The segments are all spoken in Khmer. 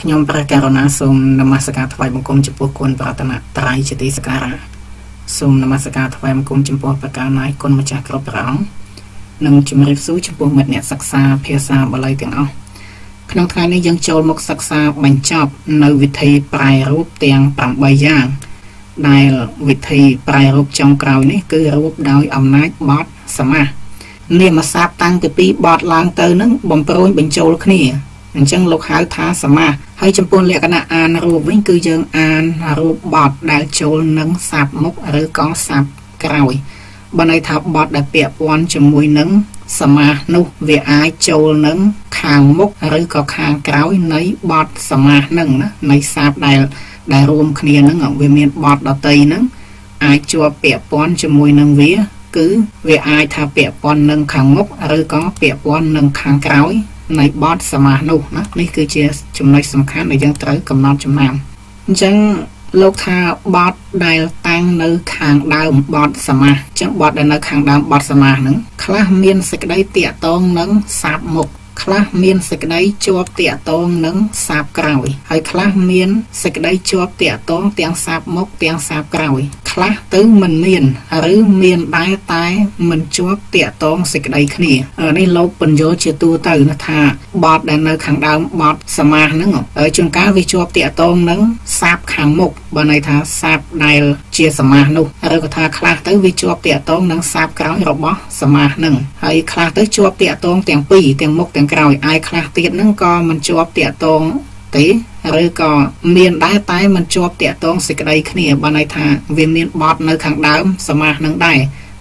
ខ្ញុំព្រះករុណាសូមនមស្ការថ្វាយបង្គំចំពោះគុណប្រតនត្រ័យជាទីសក្ការៈសូមនមស្ការថ្វាយបង្គំចំពោះព្រះករុណាគុណម្ចាស់គ្រប់ព្រះអង្គនិងជំរាបសួរចំពោះមិត្តអ្នកសិក្សាភាសាបាលីទាំងអស់ក្នុងថ្ងៃនេះយើងចូលមកសិក្សាបញ្ចប់នៅវិធីប្រែរូបទាំង8យ៉ាងដែលវិធីប្រែរូបចុងក្រោយនេះគឺរូបដោយអំណាចបត់សមាសនាមសាបតាំងពីពីបត់ឡើងទៅនឹងបំប្រួញបញ្ចូលគ្នាអញ្ចឹងលោកហៅថាសមាស ហើយចំពោះលក្ខណៈអានរូបវិញគឺយើងអានរូបបត់ដែលចូលនឹងសាបមុខឬក៏សាបក្រោយបើន័យថាបត់ដែលពាក់ព័ន្ធជាមួយនឹងសមាសនោះវាអាចចូលនឹងខាងមុខឬក៏ខាងក្រោយនៃបត់សមាសនឹងណានៃសាបដែលដែលរួមគ្នានឹងវាមានបត់ដតីនឹងអាចជាប់ពាក់ព័ន្ធជាមួយនឹងវា គឺវាអាចថាពាក់ព័ន្ធនឹងខាងមុខឬក៏ពាក់ព័ន្ធនឹងខាងក្រោយ នៃបទសមាសនោះណានេះគឺជាចំណុចសំខាន់ដែលយើងត្រូវកំណត់ចំណាំអញ្ចឹងលោកថាបទដែលតាំងនៅខាងដើមបទសមាសអញ្ចឹងបទដែលនៅខាងដើមបទសមាសហ្នឹងខ្លះមានសេចក្តីតាកតងនឹងសាបមុខខ្លះមានសេចក្តីជាប់តាកតងនឹងសាបក្រោយហើយខ្លះមានសេចក្តីជាប់តាកតងទាំងសាបមុខទាំងសាបក្រោយ ខ្លះទៅមិនមានឬមានដែរតែមិនជាប់តាកតងសេចក្តីគ្នានេះលោកបញ្យល់ជាទូទៅណាថាបទដែលនៅខាងដើមបទសមាសហ្នឹងជួនកាលវាជាប់តាកតងនឹងសាបខាងមុខបើន័យថាសាបដែលជាសមាសនោះឬក៏ថាខ្លះទៅវាជាប់តាកតងនឹងសាបក្រោយរបស់សមាសហ្នឹងហើយខ្លះទៅជាប់តាកតងទាំងពីរទាំងមុខទាំងក្រោយឯខ្លះទៀតហ្នឹងក៏មិនជាប់តាកតងទេ ឬក៏មានដែរតែមិនជាប់តាកតងសេចក្តីគ្នាបើន័យថាវាមានបត់នៅខាងដើមសមាសនឹងដែរ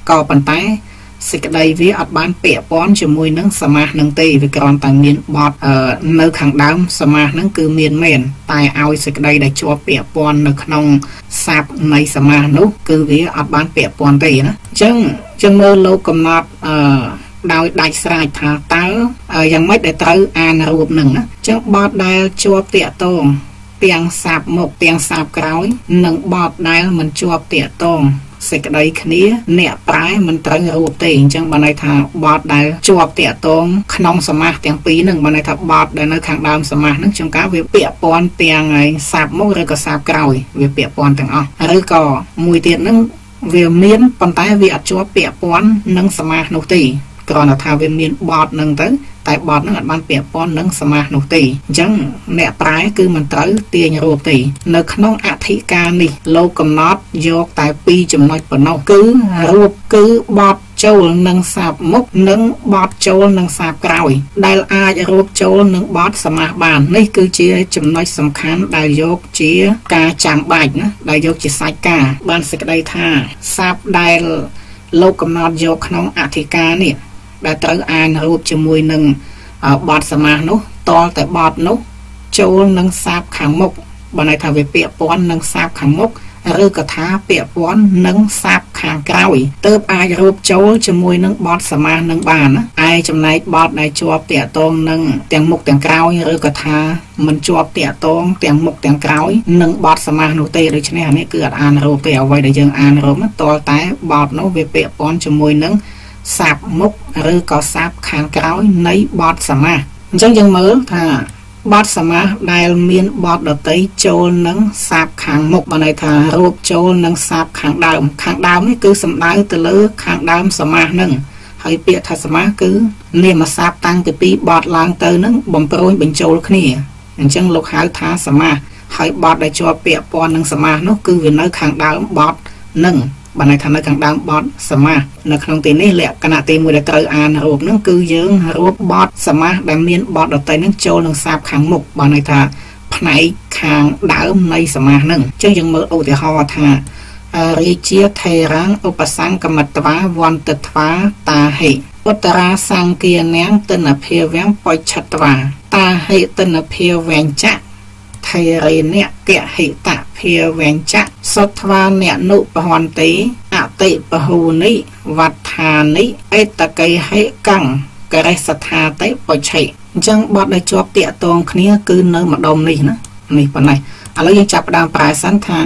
ក៏ប៉ុន្តែសេចក្តីវាអត់បានពាក់ព័ន្ធជាមួយនឹងសមាសនឹងទេវាគ្រាន់តែមានបត់នៅខាងដើមសមាសនឹងគឺមានមែនតែឲ្យសេចក្តីដែលជាប់ពាក់ព័ន្ធនៅក្នុងសាប់នៃសមាសនោះគឺវាអត់បានពាក់ព័ន្ធទេណាអញ្ចឹងចឹងមើលលោកកំណត់អឺ ដោយដាច់ស្រេចថាតើយ៉ាងម៉េចដែលត្រូវអានរូបនឹងណាអញ្ចឹងបទដែលជាប់តាកតងទាំងសាបមុខទាំងសាបក្រោយ និងបទដែលមិនជាប់តាកតងសេចក្តីគ្នា អ្នកប្រែមិនត្រូវរូបទេអញ្ចឹងបានន័យថាបទដែលជាប់តាកតងក្នុងសមាសទាំងពីរហ្នឹងបានន័យថាបទដែលនៅខាងដើមសមាសហ្នឹងចំការវាពាក់ព័ន្ធទាំងឯសាបមុខឬក៏សាបក្រោយ វាពាក់ព័ន្ធទាំងអស់ឬក៏មួយទៀតហ្នឹងវាមានប៉ុន្តែវាអត់ជាប់ពាក់ព័ន្ធនឹងសមាសនោះទេ គ្រាន់តែថាវាមានបទនឹងទៅតែបទនឹងអត់បានពាក់ព័ន្ធនឹងសមាសនោះទេអញ្ចឹងអ្នកប្រែគឺមិនត្រូវទាញរូបទេនៅក្នុងអធិការនេះលោកកំណត់យកតែ2ចំណុចប៉ុណ្ណោះគឺរូបគឺបទចូលនឹងសាបមុខនិងបត់ចូលនឹងសាបក្រោយ ដែលអាចរួបចូលនឹងបត់សមាសបាននេះគឺជាចំណុចសំខាន់ដែលយកជាការចាំបាច់ណាដែលយកជាសាច់ការ បានសេចក្តីថាសាបដែលលោកកំណត់យកក្នុងអធិការនេះ ដែលត្រូវអានរូបជាមួយនឹងបទសមាសនោះតលតែបទនោះចូលនឹងសាបខាងមុខបើន័យថាវាពាក្យពាន់នឹងសាបខាងមុខឬក៏ថាពាក្យពាន់នឹងសាបខាងក្រោយទើបអាចរូបចូលជាមួយនឹងបទសមាសនឹងបានឯចំណែកបទដែលជាប់តាកតងនឹងទាំងមុខទាំងក្រោយឬក៏ថាមិនជាប់តាកតងទាំងមុខទាំងក្រោយនឹងបទសមាសនោះទេដូច្នេះអានេះគឺអត់អានរូបទេអ្វីដែលយើងអានរូបតលតែបទនោះវាពាក្យពាន់ជាមួយនឹង សាបមុខឬក៏សាបខាងក្រោយនៃបទសមាសអញ្ចឹងយើងមើលថាបទសមាសដែលមានបទដតីចូលនឹងសាបខាងមុខបើន័យថារូបចូលនឹងសាបខាងដើម ខាងដើមនេះគឺសំដៅទៅលើខាងដើមសមាសនឹងហើយពាក្យថាសមាសគឺនាមសាបតាំងពីបទឡើងទៅនឹងបំប្រួយបញ្ចូលគ្នាអញ្ចឹងលោកហៅថាសមាសហើយបទដែលជាប់ពាក្យព័ន្ធនឹងសមាសនោះគឺវានៅខាងដើមបទនឹង បានន័យថានៅខាងដើមបទសមាសនៅក្នុងទីនេះលក្ខណៈទី1ដែលត្រូវអានរូបហ្នឹងគឺយើងរូបបទសមាសដែលមានបទដតីហ្នឹងចូលនឹងសាបខាងមុខបានន័យថាផ្នែកខាងដើមនៃសមាសហ្នឹងអញ្ចឹងយើងមើលឧទាហរណ៍ថារាជាថេរាងឧបសង្កមត្វាវន្តត្វាតាហិឧត្តរាសង្គានាងទិនភាវំបច្ឆត្វាតាហិទិនភាវញ្ចៈ ថេរេនៈកហិតភាវញ្ចៈសត្វាអ្នកនុបហន្តិអតិបហូនិវត្ថានិអេតកៃហេកੰករិសថាតិបច្ឆិអញ្ចឹងបទដែលជាប់តាកតងគ្នាគឺនៅម្ដុំនេះណានេះប៉ុណ្ណេះឥឡូវយើងចាប់ផ្ដើមប្រែសិនថា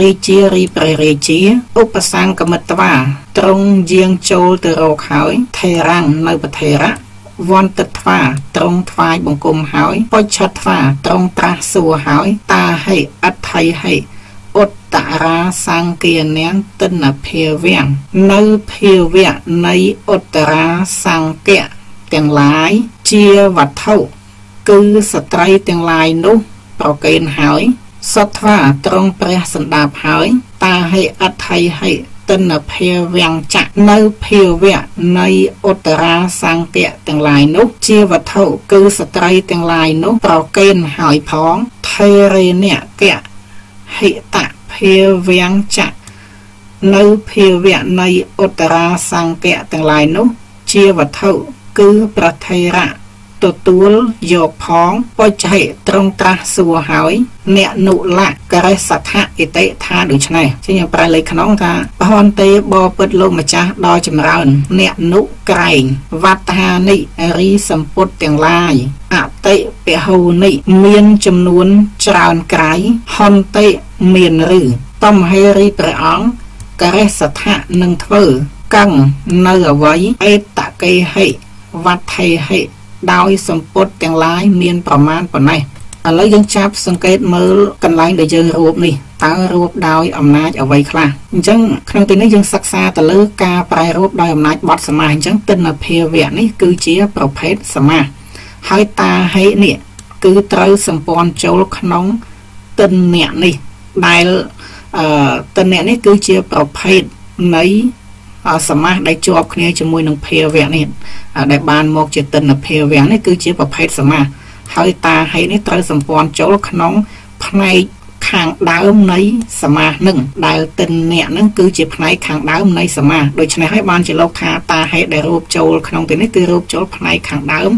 រាជារីប្ររាជាឧបសង្កមិតវាត្រង់យាងចូលទៅរកហើយថេរាំងនៅប្រធេរៈ វន្តត្វាត្រង់ថ្វាយបង្គំហើយពុច្ឆត្វាត្រង់ត្រាស់សួរហើយតាហិអដ្ឋិហិឧត្តរាសង្គានាងតិនភាវៈនៅភាវៈនៃឧត្តរាសង្កៈទាំងឡាយជាវត្ថុគឺស្ត្រីទាំងឡាយនោះប្រកេនហើយសត្វាត្រង់ព្រះសន្តាបហើយតាហិអដ្ឋិហិ តិនភាវៈចៈនៅភាវៈនៃឧត្តរាសង្កៈទាំងឡាយនោះ ជាវត្ថុគឺស្ត្រីទាំងឡាយនោះប្រកេនហើយផងថេរេនៈកៈហិតភាវៈចៈនៅភាវៈនៃឧត្តរាសង្កៈទាំងឡាយនោះ ជាវត្ថុគឺប្រថេរៈ ទទួលយកផងបុច្ឆិត្រង់ត្រាស់សួរហើយអ្នកនុលៈករិសថៈអិតិថាដូច្នេះជាខ្ញុំប្រែលេខក្នុងថាបហនទេបពិតលោកម្ចាស់ដ៏ចម្រើន អ្នកនុក្រែងវត្ថានិរីសម្ពុតទាំងឡាយអតិពហូនិមានចំនួនច្រើនក្រៃហន្តិមានឬតំហេរីព្រះអង្គករិសថៈនឹងធ្វើកੰងនៅអវ័យអេតកេហិវត្ថេហិ ដោយសម្ពុតទាំងឡាយមានប្រមាណប៉ុណ្ណេះឥឡូវយើងចាប់សង្កេតមើលកន្លែងដែលយើងរួបនេះតើរួបដោយអំណាចអ្វីខ្លះអញ្ចឹងក្នុងទីនេះយើងសិក្សាទៅលើការប្រែរួបដោយអំណាចបត់សមាសអញ្ចឹងទិន្នភាវៈនេះគឺជាប្រភេទសមាសហើយតាហេនេះគឺត្រូវសម្ព័ន្ធចូលក្នុងទិន្នៈនេះដែលអឺទិន្នៈនេះគឺជាប្រភេទនៃ សមាសដែលជាប់គ្នាជាមួយនឹងភាវៈនេះដែលបានមកជាទិន្នភាវៈនេះគឺជាប្រភេទសមាសហើយតាហេនេះត្រូវសម្ព័ន្ធចូលក្នុងផ្នែកខាងដើមនៃសមាសនឹងដែលទិន្នៈនឹងគឺជាផ្នែកខាងដើមនៃសមាសដូច្នេះហើយបានជាលោកថាតាហេដែលរូបចូលក្នុងទីនេះគឺរូបចូលផ្នែកខាងដើម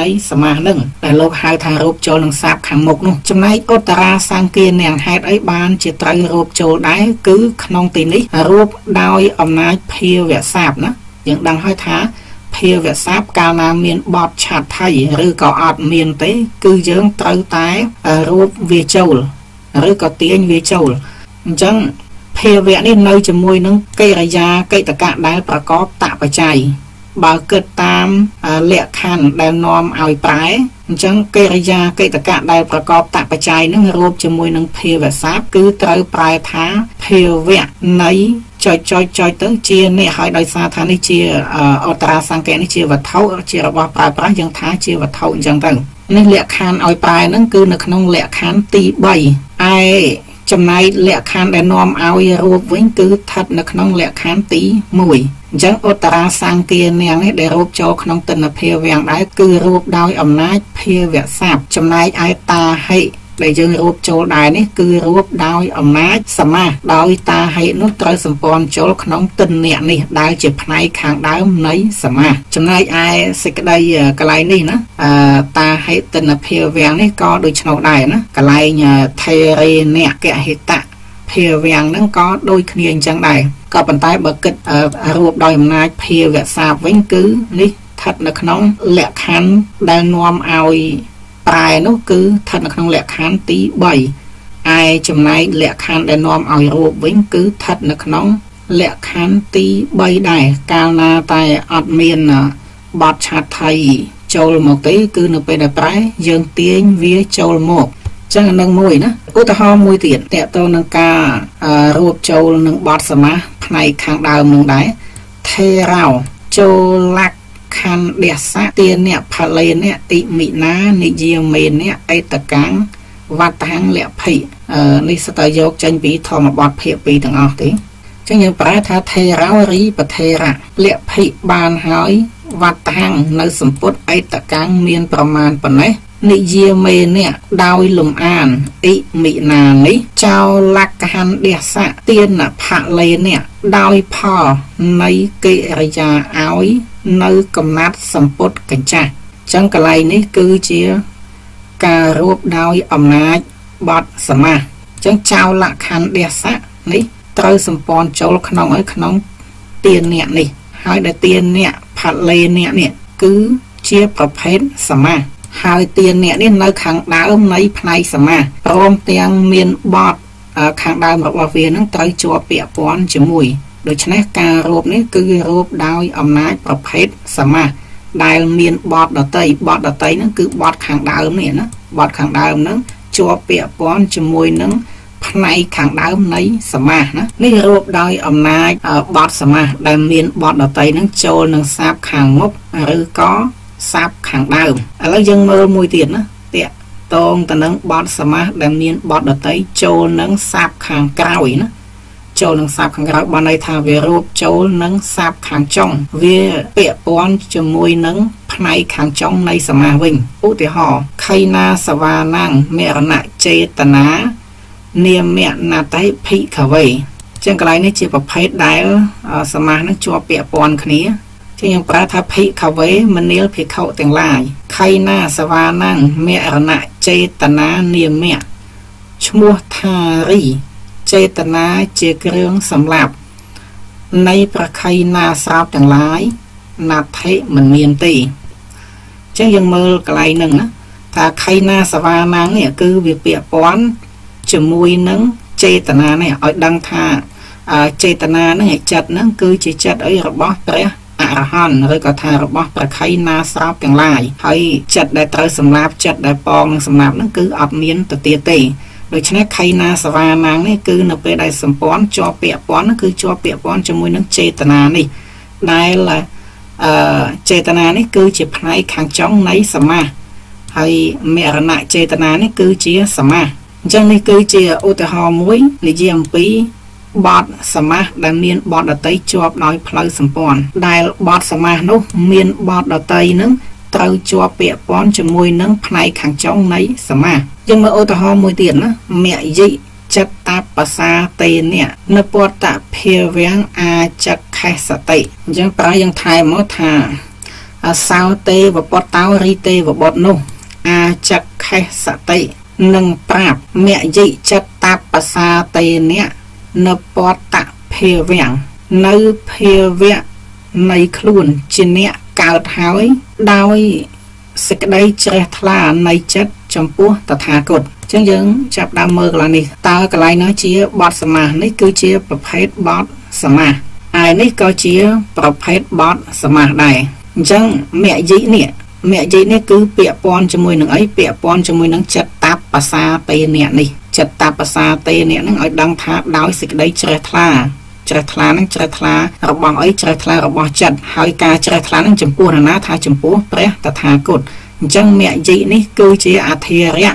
នៃសមាសនឹងដែលលោកហៅថារូបចូលនឹងសាបខាងមុខនោះចំណែកឧត្តរាសង្គានាងហេតុអីបានជាត្រូវរូបចូលដែរគឺក្នុងទីនេះរូបដោយអំណាចភាវៈសាបណាយើងដឹងហើយថាភាវៈសាបកាលណាមានបទឆាតថៃឬក៏អត់មានទេ គឺយើងត្រូវតែរូបវាចូលឬក៏ទាញវាចូលអញ្ចឹងភាវៈនេះនៅជាមួយនឹងកិរិយាកិច្ចកៈដែលប្រកបតបច្ច័យ បើគិតតាមលក្ខខណ្ឌដែលនាំឲ្យប្រែអញ្ចឹងកិរិយាកិច្ចកៈដែលប្រកបតបច្ច័យនឹងរួមជាមួយនឹងភាវសាបគឺត្រូវប្រែថាភាវៈនៃចុចចុចចុចទៅជានេះហើយដោយសារថានេះជាអតរាសង្កេតនេះជាវត្ថុជារបស់ប្រើប្រាស់យើងថាជាវត្ថុអញ្ចឹងទៅនេះលក្ខខណ្ឌឲ្យប្រែហ្នឹងគឺនៅក្នុងលក្ខខណ្ឌទី3ឯ ចំណែកលក្ខខណ្ឌដែលនាំឲ្យរូបវិញគឺស្ថិតនៅក្នុងលក្ខខណ្ឌទី1អញ្ចឹងឧត្តរាសង្គានាងនេះដែលរូបចូលក្នុងទិន្នភាវៈដែរគឺរូបដោយអំណាចភាវៈស័ព្ទចំណែកឯតាហិ ដែលយើងរួបចូលដែរនេះគឺរួបដោយអំណាចសមាសដោយតាហេតុនោះត្រូវសម្ព័ន្ធចូលក្នុងទិន្នៈនេះដែលជាផ្នែកខាងដើមនៃសមាសចំណែកឯសេចក្តីកន្លែងនេះណាតាហេតុទិន្នភាវៈនេះក៏ដូចនោះដែរណាកន្លែងថេរេនៈកហេតៈភាវៈហ្នឹងក៏ដូចគ្នាអញ្ចឹងដែរក៏ប៉ុន្តែបើគិតរួបដោយអំណាចភាវៈសាបវិញគឺនេះស្ថិតនៅក្នុងលក្ខខណ្ឌដែលនាំឲ្យ ប្រែនោះគឺស្ថិតនៅក្នុងលក្ខខណ្ឌទី3ឯចំណែកលក្ខខណ្ឌដែលនាំឲ្យរូបវិញគឺស្ថិតនៅក្នុងលក្ខខណ្ឌទី3ដែរកាលណាតែអត់មានបទឆាត់ថៃចូលមកទេគឺនៅពេលដែលប្រែយើងទាញវាចូលមកចឹងនឹងមួយណាឧទាហរណ៍មួយទៀតតកតទៅនឹងការរួបចូលនឹងបទសមាសផ្នែកខាងដើមនឹងដែរថេរោចូលលក្ខខណ្ឌទេសៈទានៈផលេនៈតិមិណានិយាមេនៈអេតកាំងវត្តហាំងលភិនេះសតយកចេញពីធម្មបទភាគ2ទាំងអស់ទេចឹងយើងប្រែថាថេរោរីបថេរៈលភិបានហើយវត្តហាំងនៅសម្ពុតអេតកាំងមានប្រមាណប៉ុណ្ណេះ និយាមេអ្នកដោយលំអានអ៊ីមិណានេះចោលកហណ្ឌសៈទានផលេអ្នកដោយផលនៃកិរិយាឲ្យនៅកំណាត់សម្ពុតកញ្ចាស់ចឹងកន្លែងនេះគឺជាការរួបដោយអំណាចបត់សមាសចឹងចោលខណ្ឌសៈនេះត្រូវសម្ព័ន្ធចូលក្នុងឲ្យក្នុងទានអ្នកនេះ ហើយដែលទានអ្នកផលេអ្នកនេះគឺជាប្រភេទសមាស ហើយទានអ្នកនេះនៅខាងដើមនៃផ្នែកសមាព្រមទាំងមានបត់ខាងដើមរបស់វានឹងត្រូវជាប់ពាក់ព័ន្ធជាមួយដូច្នេះការរួបនេះគឺរួបដោយអំណាចប្រភេទសមាសដែលមានបត់ដតីបត់ដតីហ្នឹងគឺបត់ខាងដើមនេះណាបត់ខាងដើមហ្នឹងជាប់ពាក់ព័ន្ធជាមួយនឹងផ្នែកខាងដើមនៃសមាសណានេះរូបដោយអំណាចបត់សមាសដែលមានបត់ដតីនឹងចូលនឹងសាបខាងមុខឬក៏ សាបខាងដើមឥឡូវយើងមើលមួយទៀតណាតាកតងទៅនឹងបត់សមាសដែលមានបត់ដតីចូលនឹងសាបខាងក្រោយណាចូលនឹងសាបខាងក្រោយបានន័យថាវារូបចូលនឹងសាបខាងចុងវាពាក់ព័ន្ធជាមួយនឹងផ្នែកខាងចុងនៃសមាសវិញឧទាហរណ៍ខៃណាសវាណាំងមរណៈចេតនានាមណតៃភិក្ខវេចឹងកន្លែងនេះជាប្រភេទដែលសមាសនឹងជាប់ពាក់ព័ន្ធគ្នា ជាងប្រើថាភិក្ខវេមនាលភិក្ខុទាំងឡាយខៃណាសវាណាំងមរណៈចេតនានាមៈឈ្មោះថារីចេតនាជាគ្រឿងសម្លាប់នៃប្រខៃណាស្រោបទាំងឡាយណាថេមិនមានទេចឹងយើងមើលកន្លែងហ្នឹងណាថាខៃណាសវាណាំងនេះគឺវាពាក់ព័ន្ធជាមួយនឹងចេតនានេះឲ្យដឹងថាចេតនានឹងចិត្តហ្នឹងគឺជាចិត្តអីរបស់ព្រះ អរហន្តឬក៏ថារបស់ប្រខៃណាស្រោបទាំងឡាយហើយចិត្តដែលត្រូវសម្លាប់ចិត្តដែលពងនឹងសម្លាប់ហ្នឹងគឺអត់មានទៅទៀតទេដូច្នេះខៃណាសវាណាងនេះគឺនៅពេលដែលសម្ព័ន្ធជាប់ពាក់ព័ន្ធគឺជាប់ពាក់ព័ន្ធជាមួយនឹងចេតនានេះដែលអឺចេតនានេះគឺជាផ្នែកខាងចុងនៃសមាសហើយមរណៈចេតនានេះគឺជាសមាសអញ្ចឹងនេះគឺជាឧទាហរណ៍មួយនិយាយអំពី បទសមាសដែលមានបទដតីជាប់ដោយផ្លូវសម្ព័ន្ធដែលបទសមាសនោះមានបទដតីនឹងត្រូវជាប់ពាក់ព័ន្ធជាមួយនឹងផ្នែកខាងចុងនៃសមាសយើងមើលឧទាហរណ៍មួយទៀតណាមយិចិត្តតាបសាតេនៈនពតភាវាំងអាចខេសតិអញ្ចឹងប្រើយើងថែមមកថាអសោទេវពតតោរីទេវបុតនោះអាចខេសតិនិងប្រាប់មយិចិត្តតាបសាតេនៈ នពតភាវាំងនៅភាវៈនៃខ្លួនជាអ្នកកើតហើយដោយសេចក្តីជ្រះថ្លានៃចិត្តចំពោះតថាគតអញ្ចឹងយើងចាប់ដើមមើលកន្លែងនេះតើកន្លែងណាជាបទសមាសនេះគឺជាប្រភេទបទសមាសហើយនេះក៏ជាប្រភេទបទសមាសដែរអញ្ចឹងមយិនេះមយិនេះគឺពាក្យព័ន្ធជាមួយនឹងអីពាក្យព័ន្ធជាមួយនឹងចិត្តតាបភាសាតេអ្នកនេះ ចិត្តតាភាសាតេអ្នកនឹងឲ្យដឹងថាដោយសេចក្តីជ្រះថ្លាជ្រះថ្លានឹងជ្រះថ្លារបស់អីជ្រះថ្លារបស់ចិត្តហើយការជ្រះថ្លានឹងចំពោះនរណាថាចំពោះព្រះតថាគតអញ្ចឹងមយិនេះគឺជាអធិរៈ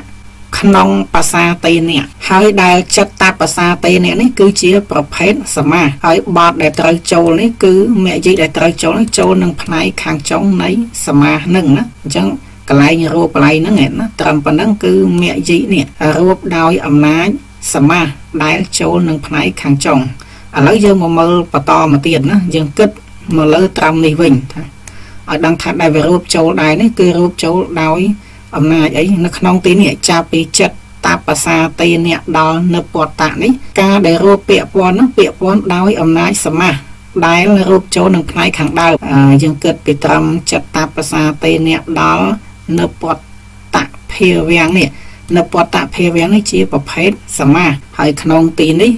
ក្នុងភាសាតេនៈហើយដែលចិត្តតាភាសាតេនៈនេះគឺជាប្រភេទសមាសហើយបទដែលត្រូវចូលនេះគឺមយិដែលត្រូវចូលនេះចូលនឹងផ្នែកខាងចុងនៃសមាសនឹងណាអញ្ចឹង កន្លែងរូបកន្លែងហ្នឹងណាត្រឹមប៉ុណ្ណឹងគឺមយិនេះរូបដោយអំណាចសមាសដែលចូលនឹងផ្នែកខាងចុងឥឡូវយើងមកមើលបន្តមកទៀតណាយើងគិតមកលើត្រឹមនេះវិញថាឲ្យដឹងថាដែលវារូបចូលដែរនេះគឺរូបចូលដោយអំណាចអីនៅក្នុងទីនេះចាប់ពីចិត្តតាបសាតេអ្នកដល់នៅពតៈនេះការដែលរូបពាក្យព័ន្ធនោះពាក្យព័ន្ធដោយអំណាចសមាសដែលរូបចូលនឹងផ្នែកខាងដើមយើងគិតពីត្រឹមចិត្តតាបសាតេអ្នកដល់ នៅពតៈភាវាំងនេះនៅពតៈភាវាំងនេះជាប្រភេទសមាសហើយក្នុងទីនេះ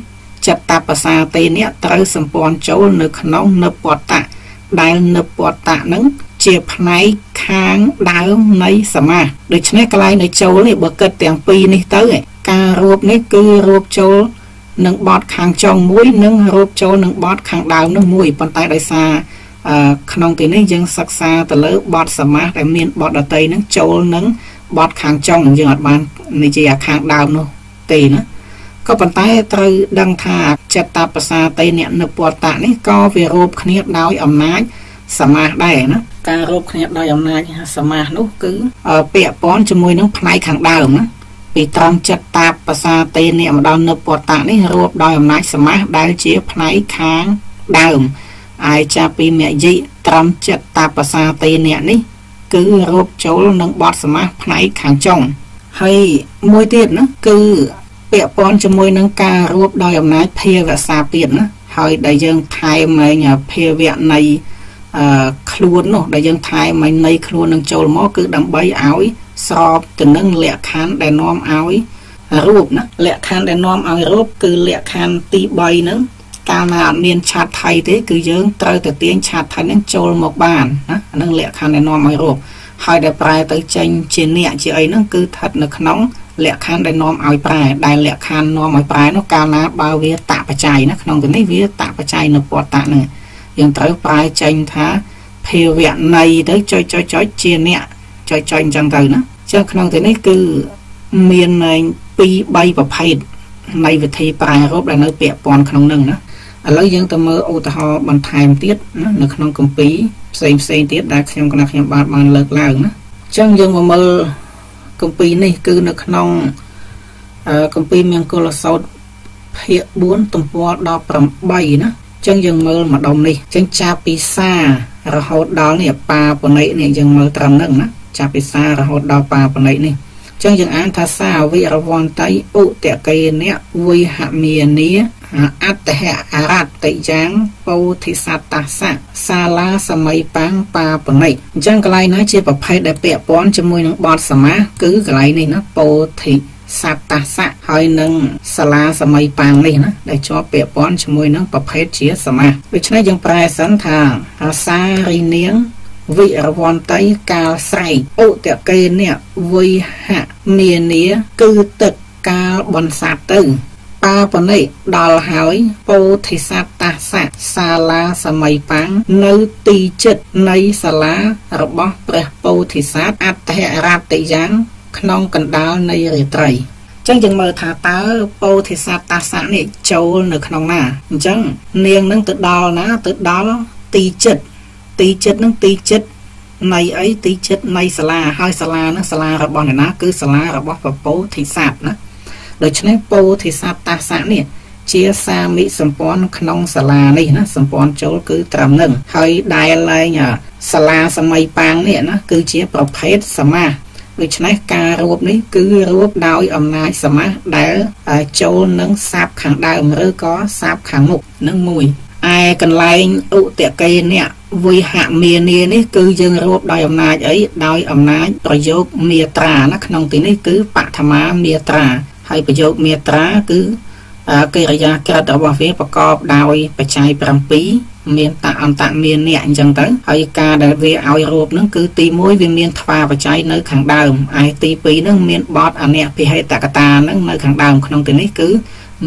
ចិត្តតាបសាតេអ្នកត្រូវសម្ព័ន្ធចូលនៅក្នុងនៅពតៈដែលនៅពតៈនឹងជាផ្នែកខាងដើមនៃសមាសដូច្នេះកន្លែងនៃចូលនេះបើគិតទាំងពីរនេះទៅការរួបនេះគឺរួបចូលនឹងបត់ខាងចុងមួយនិងរួបចូលនឹងបត់ខាងដើមនោះមួយប៉ុន្តែដោយសារ ក្នុងទីនេះយើងសិក្សាទៅលើបត់សមាសដែលមានបត់ដតីនឹងចូលនឹងបត់ខាងចុងយើងអត់បាននិយាយអាខាងដើមនោះទេណាក៏ប៉ុន្តែត្រូវដឹងថាចិត្តតាបសាតេអ្នកនៅពតៈនេះក៏វារូបគ្នាដោយអំណាចសមាសដែរណាការរົບគ្នាដោយអំណាចសមាសនោះគឺពាក់ព័ន្ធជាមួយនឹងផ្នែកខាងដើមណាពីត្រង់ចិត្តតាបសាតេនិម្ដងនៅពតៈនេះរួបដោយអំណាចសមាសដែលជាផ្នែកខាងដើម អាយចាប់ពីមយិត្រង់ចិត្តតាបសាតេនិនេះ គឺរួបចូលនឹងបទសមាសផ្នែកខាងចុងហើយមួយទៀតណាគឺពាក់ព័ន្ធជាមួយនឹងការរួបដោយអំណាចភាវសាទៀតណាហើយដែលយើងថែមឯងភាវៈនៃខ្លួននោះដែលយើងថែមឲ្យនៃខ្លួននឹងចូលមកគឺដើម្បីឲ្យស្របទៅនឹងលក្ខខណ្ឌដែលនាំឲ្យរូបណាលក្ខខណ្ឌដែលនាំឲ្យរូបគឺលក្ខខណ្ឌទី3ហ្នឹង កាលណាអត់មានឆាតថៃទេគឺយើងត្រូវទៅទាញឆាតថៃហ្នឹងចូលមកបានណាអានឹងលក្ខខណ្ឌដែលនាំឲ្យរੂបហើយដែលប្រែទៅចេញជាអ្នកជាអីហ្នឹងគឺស្ថិតនៅក្នុងលក្ខខណ្ឌដែលនាំឲ្យប្រែដែលលក្ខខណ្ឌនាំឲ្យប្រែនោះកាលណាបើវាតបច្ច័យណាក្នុងទីនេះវាតបច្ច័យនៅពតតហ្នឹងយើងត្រូវប្រែចេញថាភាវៈនៃទៅចុចចុចចុចជាអ្នកចុចចុចអញ្ចឹងទៅណាចឹងក្នុងទីនេះគឺមាន2 3ប្រភេទនៃវិធីប្រែរូបដែលនៅពាក់ព័ន្ធក្នុងនឹងណា ឥឡូវយើងទៅមើលឧទាហរណ៍បន្ថែមទៀតណានៅក្នុងកម្ពីផ្សេងផ្សេងទៀតដែលខ្ញុំគណៈខ្ញុំបាទបានលើកឡើងណាអញ្ចឹងយើងមកមើលកម្ពីនេះគឺនៅក្នុងកម្ពីមង្គលសោតភាគ4ទំព័រ18ណាចឹងយើងមើលម្ដុំនេះចឹងចាប់ពីសារហូតដល់នេះបាបនិនេះយើងមើលត្រឹមហ្នឹងណាចាប់ពីសារហូតដល់បាបនិនេះចឹងយើងអានថាសាវិរវន្តៃឧតកេនៈវិហមានី អត្តហអរតយ៉ាងពោធិសត្តាសៈសាលាសម័យបាំងបាបនិអញ្ចឹងកន្លែងណាជាប្រភេទដែលពាក់ព័ន្ធជាមួយនឹងបទសមាសគឺកន្លែងនេះណាពោធិសត្តាសៈហើយនឹងសាលាសម័យបាំងនេះណាដែលជាប់ពាក់ព័ន្ធជាមួយនឹងប្រភេទជាសមាសដូច្នេះយើងប្រែសិនថាអាសារីនាងវិរវន្តីកាលស្រែកឧតកេនៈវិហៈមានាគឺទឹកកាលបនសាទទៅ បាបនិដល់ហើយពោធិសត្តាសៈសាលាសម័យបាំងនៅទីចិត្តនៃសាលារបស់ព្រះពោធិសត្វអត្តរតយ៉ាងក្នុងកណ្ដាលនៃរាត្រីចឹងយើងមើលថាតើពោធិសត្វតាសៈនេះចូលនៅក្នុងណាអញ្ចឹងនាងនឹងទៅដល់ណាទៅដល់ទីចិត្តទីចិត្តនឹងទីចិត្តនៃអីទីចិត្តនៃសាលាហើយសាលានឹងសាលារបស់អ្នកណាគឺសាលារបស់ពពោធិសត្វណា ដូច្នេះពោធិសត្វតាសៈនេះជាសាមិសម្ព័ន្ធក្នុងសាលានេះណាសម្ព័ន្ធចូលគឺត្រឹមនឹងហើយដែលឡើងសាលាសម័យប៉ាងនេះណាគឺជាប្រភេទសមាសដូច្នេះការរួបនេះគឺរួបដោយអំណាចសមាសដែលចូលនឹងសាបខាងដើមឬក៏សាបខាងមុខនឹងមួយឯកន្លែងឧតកេនៈវិហមានានេះគឺយើងរួបដោយអំណាចអីដោយអំណាចប្រយោគមេត្រាណាក្នុងទីនេះគឺបឋមាមេត្រា ហើយប្រយោគមេត្រា គឺកិរិយាក្រិតរបស់វាប្រកបដោយបច្ច័យ7មានតអន្តមានអ្នកអញ្ចឹងទៅហើយការដែលវាឲ្យរូបហ្នឹងគឺទី1វាមានថ្វាបច្ច័យនៅខាងដើមឯទី2ហ្នឹងមានបទអនៈភិហេតកតាហ្នឹងនៅខាងដើមក្នុងទីនេះគឺ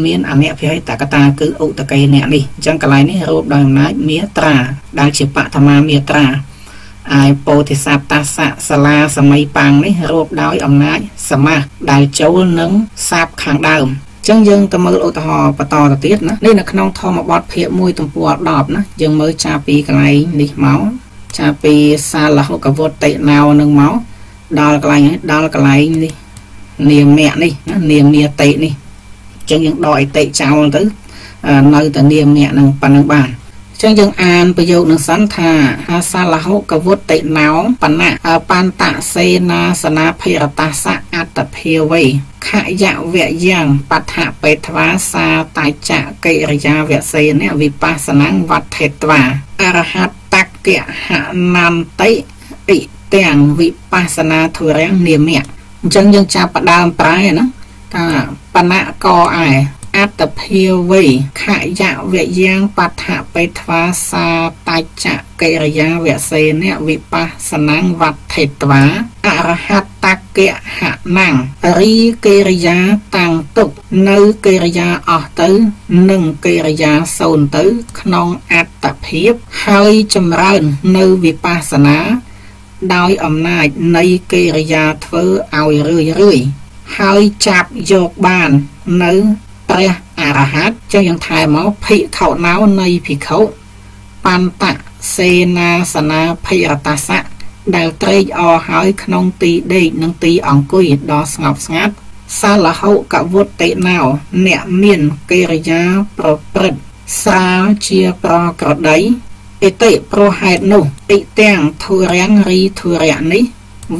មានអនៈភិហេតកតាគឺឧតកេអ្នកនេះអញ្ចឹងកន្លែងនេះរូបដោយអំណាចមេត្រាដែលជាបឋមាមេត្រា អាយពោធិសត្វតាសៈសាលាសម័យប៉ាំងនេះរូបដោយអំណាចសមាសដែលចូលនឹងសាបខាងដើមចឹងយើងទៅមើលឧទាហរណ៍បន្តទៅទៀតណានេះនៅក្នុងធម្មបទភាគ1ទំព័រ10ណាយើងមើលចាពីកន្លែងនេះមកចាពីសាលហុកវតតិណៅនឹងមកដល់កន្លែងនេះដល់កន្លែងនេះនាមៈនេះណានាមាតិនេះចឹងយើងដកអតិចោលទៅនៅតែនាមៈនឹងប៉ុណ្្នឹងបាន ចឹងយើងអានប្រយោគនឹងសិនថាអាសាលហុកវុតិណោបណៈបន្តសេនាសនាភិរតាសៈអត្តភាវេខយវៈយ៉ាងបដ្ឋបេថ្វាសាតចៈកិរិយាវសេនវិបស្សនាវត្ថេត្វាអរហតតកហនន្តិអិទាំងវិបស្សនាធុរាំងនាមៈអញ្ចឹងយើងចាប់ផ្ដើមប្រែណាថាបណៈកឯ អត្តភាវេខយវយ៉ាងបដ្ឋបេថ្វាសាតច្ចកិរិយាវសេនវិបស្សនាវត្ថេត្វាអរហតកៈហណੰរីកិរិយាតាំងទុកនៅកិរិយាអស់ទៅ និងកិរិយាសូន្យទៅ ក្នុងអត្តភាពហើយចម្រើននៅវិបស្សនា ដោយអំណាចនៃកិរិយាធ្វើឲ្យរឿយរឿយហើយចាប់យកបាននៅ ព្រះអរហន្តចឹងយើងថែមកភិក្ខុណៅនៃភិក្ខុបន្តសេនាសនាភិរតសៈដែលត្រេកអរហើយក្នុងទីដេកនិងទីអង្គុយដ៏ស្ងប់ស្ងាត់សាលហុកវុតិណោអ្នកមានកិរិយាប្រព្រឹត្តស្រាលជាប្រក្រដីអិតិប្រហេតុនោះអិទាំងធុរាំងរីធុរៈនេះ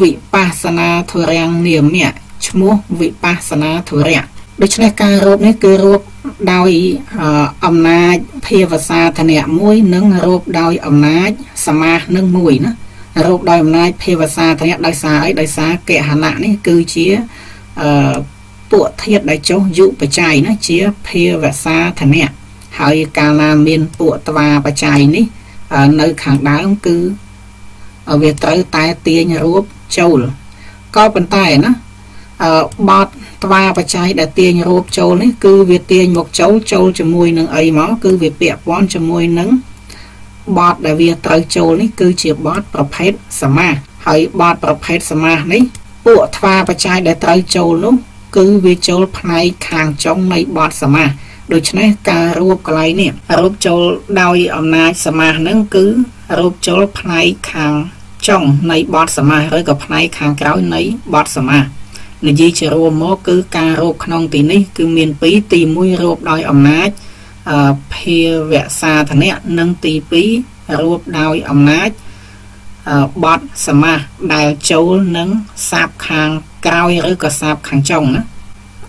វិបស្សនាធុរាំងនាមៈឈ្មោះវិបស្សនាធុរៈ ដូច្នេះការរូបនេះគឺរូបដោយអំណាចភាវសាធនៈមួយនិងរូបដោយអំណាចសមាសនឹងមួយណារូបដោយអំណាចភាវសាធនៈដោយសារអីដោយសារកហណៈនេះគឺជាអឺពួកធាតដែលចុះយុបច្ច័យណាជាភាវសាធនៈហហើយកាលណាមានពួកត្វាបច្ច័យនេះនៅខាងដើមគឺវាត្រូវតែទាញរូបចូលក៏ប៉ុន្តែណាអឺ បត់ត្វាបច្ច័យដែលទាញរូបចូលនេះគឺវាទាញមកចូលចូលជាមួយនឹងអីមកគឺវាពាក់ព័ន្ធជាមួយនឹងបត់ដែលវាត្រូវចូលនេះគឺជាបត់ប្រភេទសមាសហើយបត់ប្រភេទសមាសនេះពួកថ្វាបច្ច័យដែលត្រូវចូលនោះគឺវាចូលផ្នែកខាងចុងនៃបត់សមាសដូច្នេះការរួបកន្លែងនេះរូបចូលដោយអំណាចសមាសនឹងគឺរូបចូលផ្នែកខាងចុងនៃបត់សមាសឬក៏ផ្នែកខាងក្រោយនៃបត់សមាស និយាយជារួមមកគឺការរោគក្នុងទីនេះ គឺមានពីរទី1រោគដោយអំណាចភាវសាធនៈនិងទី2រោគដោយអំណាចបត់សមាសដែលចូលនឹងសាបខាងក្រោយឬក៏សាបខាងចុងណា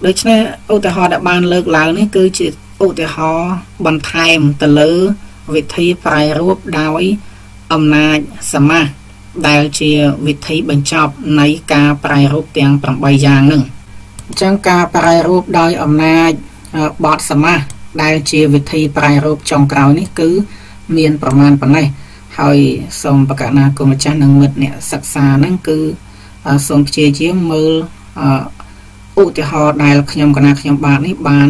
ដូច្នេះឧទាហរណ៍ដែលបានលើកឡើងនេះគឺជាឧទាហរណ៍បន្ថែមទៅលើ វិធីប្រែរូបដោយអំណាចសមាស ដែលជាវិធីបញ្ចប់នៃការប្រែរូបទាំង8យ៉ាងនឹងអញ្ចឹងការប្រែរូបដោយអំណាចបត់សមាសដែលជាវិធីប្រែរូបចុងក្រោយនេះគឺ មានប្រមាណប៉ុណ្ណេះហើយសូមបកណាគុំម្ចាស់និងមិត្តអ្នកសិក្សាហ្នឹងគឺសូមព្យាយាមមើលឧទាហរណ៍ដែលខ្ញុំកណាខ្ញុំបាទនេះបាន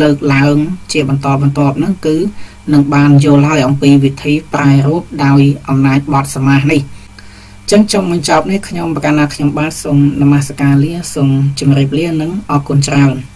លើកឡើង ជាបន្តបន្ទាប់ហ្នឹងគឺនឹងបានយល់ហើយអំពីវិធីប្រែរូបដោយអំណាចបត់សមាសនេះ ចឹងចុងបញ្ចប់នេះខ្ញុំបកណាខ្ញុំបាទសូមនមស្ការលាសូមជម្រាបលានិងអរគុណច្រើន